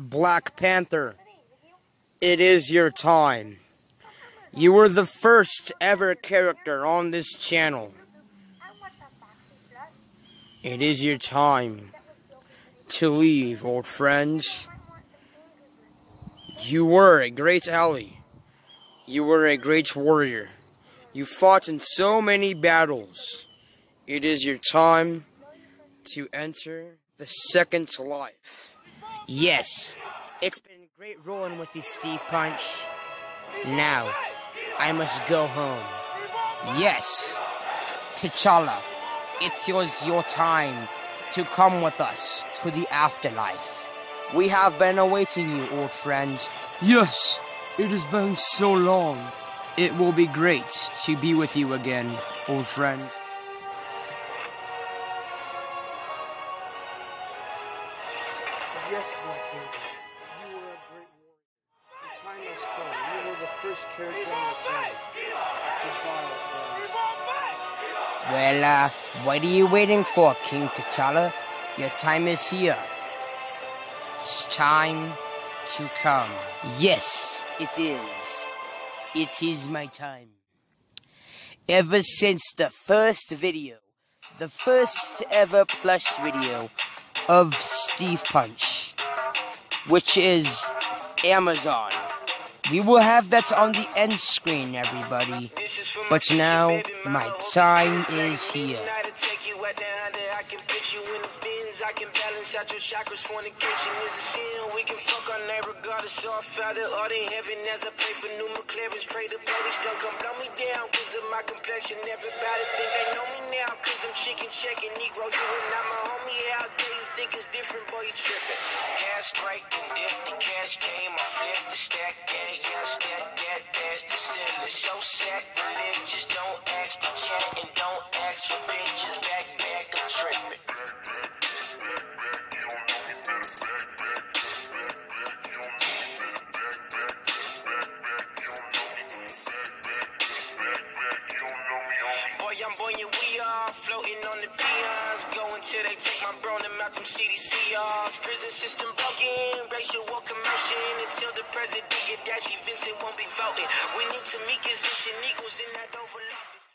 Black Panther, it is your time. You were the first ever character on this channel. It is your time to leave, old friends. You were a great ally. You were a great warrior. You fought in so many battles. It is your time to enter the second life. Yes, it's been great rolling with you, Steve Punch. Now, I must go home. Yes, T'Challa, it's yours your time to come with us to the afterlife. We have been awaiting you, old friends. Yes, it has been so long. It will be great to be with you again, old friend. Yes, Black Panther, you were a great warrior. The time has come. You were the first character on the. Well, uh, what are you waiting for, King T'Challa? Your time is here. It's time to come. Yes, it is. It is my time. Ever since the first video, the first ever plush video of Steve Punch, which is Amazon. We will have that on the end screen, everybody. But now, my time is here. I can balance out your chakras. Fornication is a sin. We can fuck our name regardless. So I Father, art in heaven as I pray for new McLarens. Pray the police don't come blow me down because of my complexion. Everybody think they know me now because chicken checking. Negro, you are not my homie. How dare you think it's different, boy, you tripping. Cash break, if the cash came, I flip the stack. Yeah, yeah, stack that. That's the ceiling. So sacrilegious. Don't ask the chat and don't ask for I'm buoyant, we are floating on the peons. Going till they take my bro out them CDC off. Prison system broken, racial war commotion. Until the president get Vincent won't be voting. We need to meet position equals in that Oval Office.